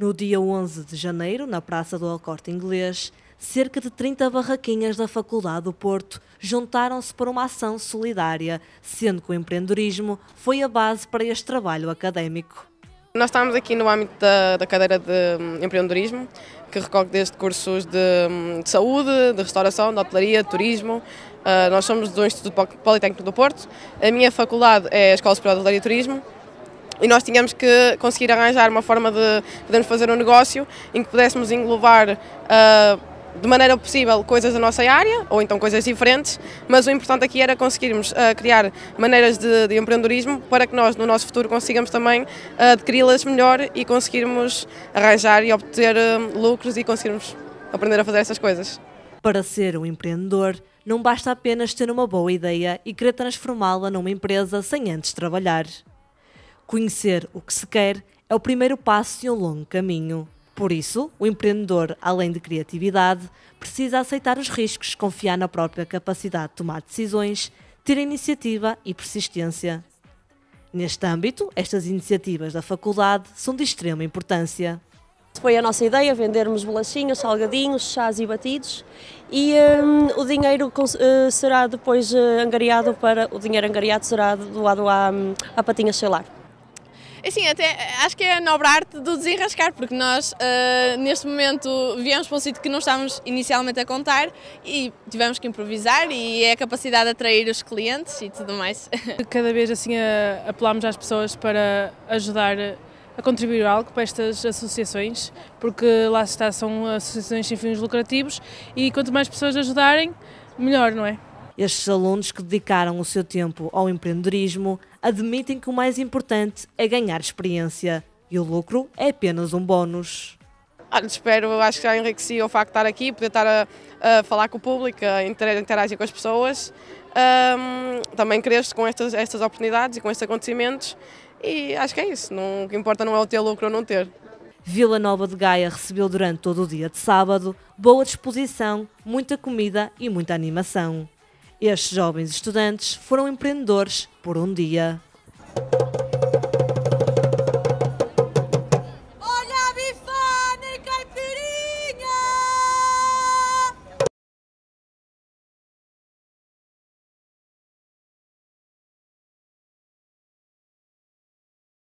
No dia 11 de janeiro, na Praça do Alcorte Inglês, cerca de 30 barraquinhas da Faculdade do Porto juntaram-se para uma ação solidária, sendo que o empreendedorismo foi a base para este trabalho académico. Nós estamos aqui no âmbito da, da cadeira de hum, empreendedorismo, que recorre desde cursos de, hum, de, saúde, de restauração, de hotelaria, de turismo. Uh, nós somos do Instituto Politécnico do Porto. A minha faculdade é a Escola Superior de Hotelaria e Turismo e nós tínhamos que conseguir arranjar uma forma de podermos fazer um negócio em que pudéssemos englobar uh, de maneira possível coisas da nossa área ou então coisas diferentes, mas o importante aqui era conseguirmos uh, criar maneiras de, de, empreendedorismo para que nós no nosso futuro consigamos também uh, adquiri-las melhor e conseguirmos arranjar e obter uh, lucros e conseguirmos aprender a fazer essas coisas. Para ser um empreendedor, não basta apenas ter uma boa ideia e querer transformá-la numa empresa sem antes trabalhar. Conhecer o que se quer é o primeiro passo de um longo caminho. Por isso, o empreendedor, além de criatividade, precisa aceitar os riscos, confiar na própria capacidade de tomar decisões, ter iniciativa e persistência. Neste âmbito, estas iniciativas da faculdade são de extrema importância. Foi a nossa ideia vendermos bolachinhas, salgadinhos, chás e batidos e um, o dinheiro uh, será depois uh, angariado para o dinheiro angariado será doado à, à Patinha Celular. Assim, até acho que é a nobre arte do desenrascar, porque nós uh, neste momento viemos para um sítio que não estávamos inicialmente a contar e tivemos que improvisar e é a capacidade de atrair os clientes e tudo mais. Cada vez assim apelamos às pessoas para ajudar a contribuir algo para estas associações, porque lá está, são associações sem fins lucrativos e quanto mais pessoas ajudarem, melhor, não é? Estes alunos que dedicaram o seu tempo ao empreendedorismo admitem que o mais importante é ganhar experiência e o lucro é apenas um bónus. Ah, espero, acho que já enriqueci o facto de estar aqui, poder estar a, a falar com o público, a interagir com as pessoas. Um, também cresço com estas, estas oportunidades e com estes acontecimentos e acho que é isso. Não, o que importa não é o ter lucro ou não ter. Vila Nova de Gaia recebeu durante todo o dia de sábado boa disposição, muita comida e muita animação. Estes jovens estudantes foram empreendedores por um dia.